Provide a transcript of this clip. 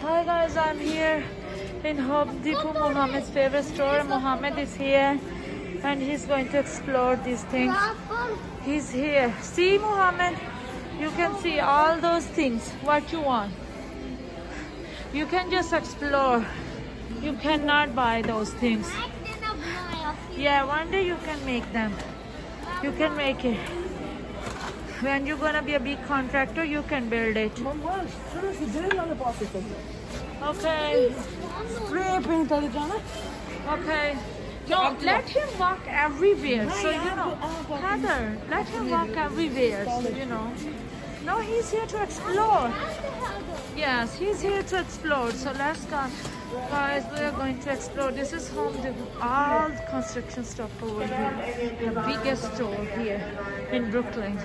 Hi guys, I'm here in Home Depot, Mohammed's favorite store. Mohammed is here and he's going to explore these things. He's here. See Mohammed? You can see all those things, what you want. You can just explore. You cannot buy those things. Yeah, one day you can make them. You can make it. When you're gonna be a big contractor, you can build it. Okay. Okay. No, let him walk everywhere. So, you know, Heather, let him walk everywhere, so, you know. No, he's here to explore. Yes, he's here to explore. So let's go. Guys, we are going to explore. This is home Depot. All construction stuff over here. The biggest store here in Brooklyn.